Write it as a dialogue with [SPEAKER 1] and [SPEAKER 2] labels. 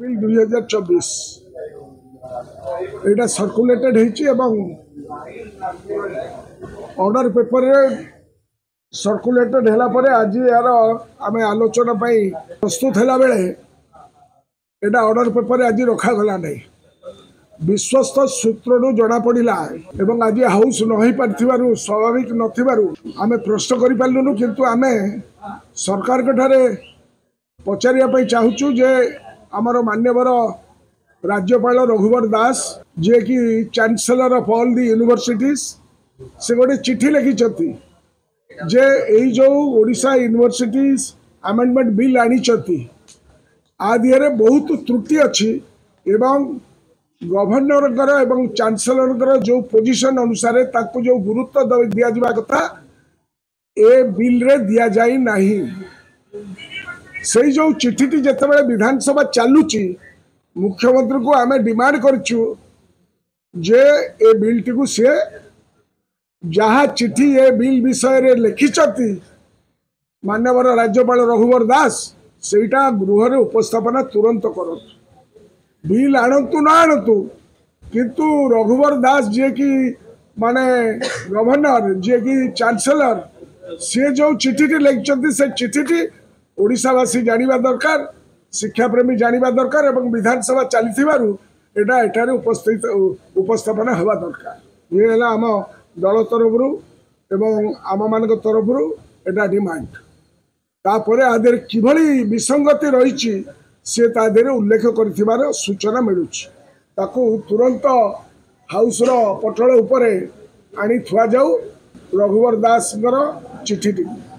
[SPEAKER 1] April দুই হাজার চব্বিশ এটা সর্কুলেটেড হয়েছি এবং অর্ডর পেপরে সর্কুলেটেড ହେଲା ପରେ ଆଜି ଏହାର ଆମେ ଆଲୋଚନା ପାଇଁ ପ୍ରସ୍ତୁତ ହେଲାବେଳେ ଏଇଟା ଅର୍ଡ଼ର ପେପରରେ ଆଜି ରଖାଗଲା ନାହିଁ ବିଶ୍ୱସ୍ତ ସୂତ୍ରରୁ ଜଣାପଡ଼ିଲା ଏବଂ ଆଜି ହାଉସ୍ ନ ହୋଇପାରିଥିବାରୁ ସ୍ୱାଭାବିକ ନଥିବାରୁ ଆମେ ପ୍ରଶ୍ନ କରିପାରିଲୁନୁ କିନ୍ତୁ ଆମେ ସରକାରଙ୍କ ଠାରେ ପଚାରିବା ପାଇଁ ଚାହୁଁଛୁ ଯେ আমার মান্যবর রাজ্যপাল Raghubar Das যিয়েকি chancellor of all the universities সে গোটে চিঠি লিখিছন্তি যে এই যে ওড়শা ইউনিভর্সিটিজ আমেন্ডমেন্ট বিল আনিছন্তি ଆ ଦିହରେ ବହୁତ ତ୍ରୁଟି ଅଛି ଏବଂ চ্যান্সেলর ଏବଂ ଚାନ୍ସେଲରଙ୍କର ଯେଉଁ ପୋଜିସନ୍ ଅନୁସାରେ ତାକୁ ଯେଉଁ ଗୁରୁତ୍ୱ ଦିଆଯିବା କଥା ଏ ବିଲ୍ରେ যাই না से जो चिठीट जिते बड़े विधानसभा चलुची मुख्यमंत्री को आम डिमांड कर बिल टी को सी जहाँ चिठी ये बिल विषय लिखी मानवर राज्यपाल रघुवर दास से गृह उपस्थापना तुरंत कर बिल आणतु न आणतु कितु रघुवर दास जी कि माने गवर्नर जी कि चानसेलर सी जो चिठीटी लिखिं से चिठीटी ଓଡ଼ିଶାବାସୀ ଜାଣିବା ଦରକାର ଶିକ୍ଷାପ୍ରେମୀ ଜାଣିବା ଦରକାର ଏବଂ ବିଧାନସଭା ଚାଲିଥିବାରୁ ଏଇଟା ଏଠାରେ ଉପସ୍ଥିତ ଉପସ୍ଥାପନ ହେବା ଦରକାର ଇଏ ହେଲା ଆମ ଦଳ ତରଫରୁ ଏବଂ ଆମମାନଙ୍କ ତରଫରୁ ଏଇଟା ଡିମାଣ୍ଡ ତାପରେ ଆ ଦେହରେ କିଭଳି ବିସଙ୍ଗତି ରହିଛି ସିଏ ତା ଦେହରେ ଉଲ୍ଲେଖ କରିଥିବାର ସୂଚନା ମିଳୁଛି ତାକୁ ତୁରନ୍ତ ହାଉସ୍ର ପଟଳ ଉପରେ ଆଣି ଥୁଆଯାଉ ରଘୁବର ଦାସଙ୍କର ଚିଠିଟି